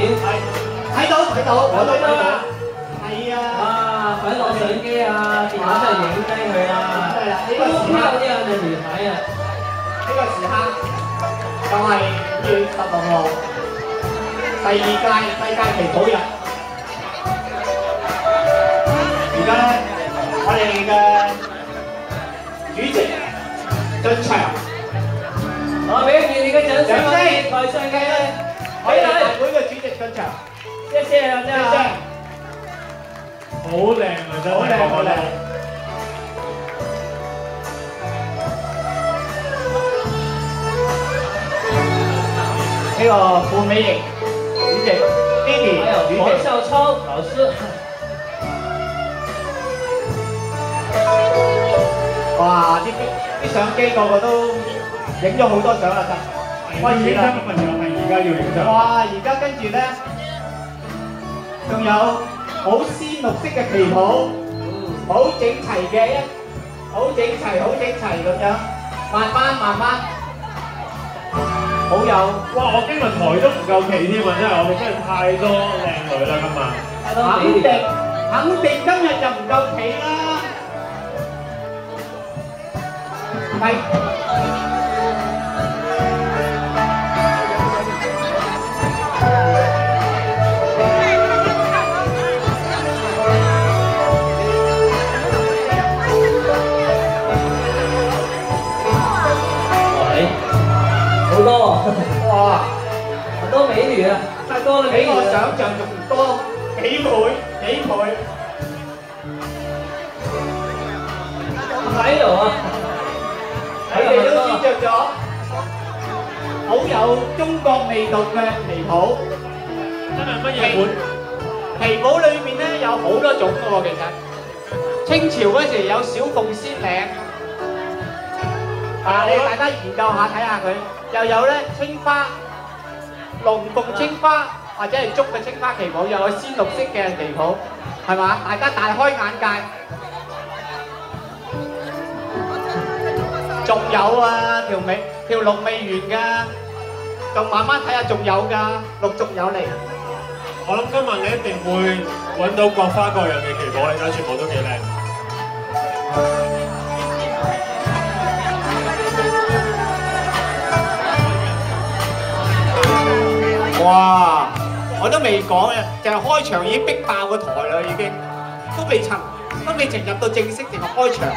thấy thấy tôi thấy tôi thấy tôi thấy à phải lộ diện cái cái à, nhóm đại diện đây người cái cái gì ha cái này mình thấy à cái cái gì ha trong này như tập đồng hồ tay đi cai tay cai thì tối rồi 而家咧，我哋嘅主席進場。我俾住你嘅掌聲，台上嘅咧，喺大會嘅。謝啦，真係好靚啊！真係好靚，好靚。呢個傅美瑩主席，Didi，黃秀秋老師。哇！啲啲相機個個都影咗好多相啦，得。喂，而家而家要影相。哇！而家跟住咧。仲有好鮮綠色嘅旗袍，好整齊嘅一，好整齊好整齊咁樣，慢慢慢慢，好有。哇！我今日台都唔夠企添啊，真係我哋真係太多靚女啦今晚。肯定肯定今日就唔夠企啦。係。多啦，比我想象仲多幾倍幾倍。喺度啊！你哋都穿着咗好有中國味道嘅旗袍，真係乜嘢款？旗袍裏面咧有好多種嘅喎，其實清朝嗰時有小鳳仙領。啊！你大家研究下睇下佢，又有咧青花龍鳳青花或者係竹嘅青花旗袍，又有鮮綠色嘅旗袍，係嘛？大家大開眼界。仲有啊，條尾條龍未完㗎，仲慢慢睇下仲有㗎，陸續有嚟。我諗今日你一定會揾到各花各樣嘅旗袍，你睇全部都幾靚。未講嘅，就係開場已經逼爆個台啦，已經都未曾都未曾入到正式定係開場。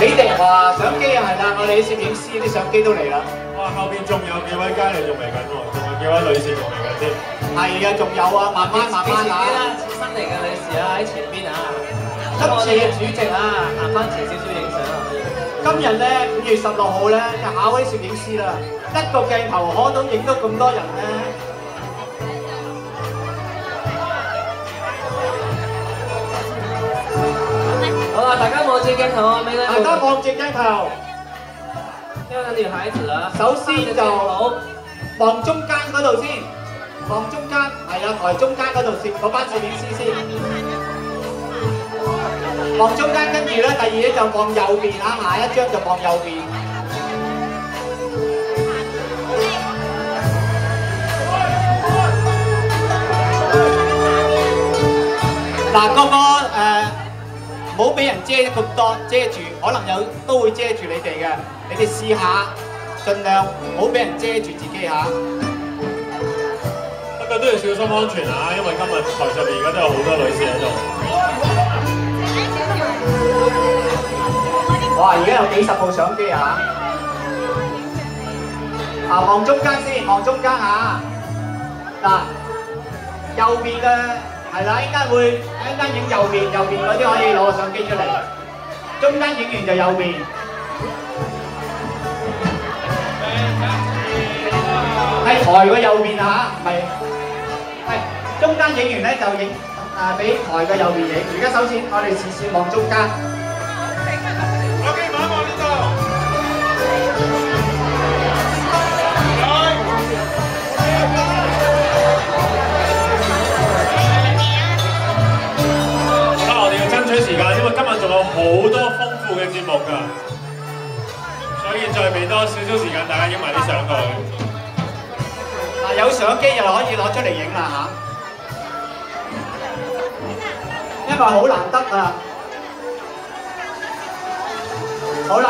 你哋話相機又係啦，我哋攝影師啲相機都嚟啦。哇！後邊仲有幾位佳麗仲嚟緊喎，仲有幾位女士仲嚟緊添。係啊，仲有啊，慢慢慢慢啊。資深嚟嘅女士啊，喺前邊啊。今次嘅主席啊，行翻前少少影相。今日咧五月十六號咧就考起攝影師啦，一個鏡頭可到影到咁多人咧。好啦，大家望住鏡頭啊，美女。大家望住鏡頭。因為女孩子啊，首先就望中間嗰度先，望中間係啦，台中間嗰度攝嗰班攝影師先。望中間，跟住咧，第二咧就望右邊啊！下一張就望右邊。嗱，哥個誒，唔好俾人遮咁多遮住，可能有都會遮住你哋嘅。你哋试下，盡量唔好俾人遮住自己嚇。不過都要小心安全啊，因為今日台上面而家都有好多女士喺度。哇！而家有幾十部相機啊！啊，望中間先，望中間啊！嗱、啊，右邊嘅係啦，一間會一間影右邊，右邊嗰啲可以攞個相機出嚟，中間影完就右邊。喺台嘅右邊啊，唔係，係中間影完咧就影啊，俾台嘅右邊影。而家首先我哋試試望中間。有好多豐富嘅節目㗎，所以再俾多少少時間大家影埋啲相過去。啊，有相機又可以攞出嚟影啦嚇，因為好難得啊！好啦，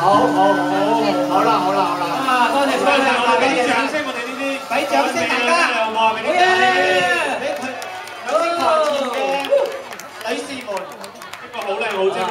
好好好好啦好啦好啦，啊多謝多謝，俾掌聲我哋呢啲，俾掌聲大家。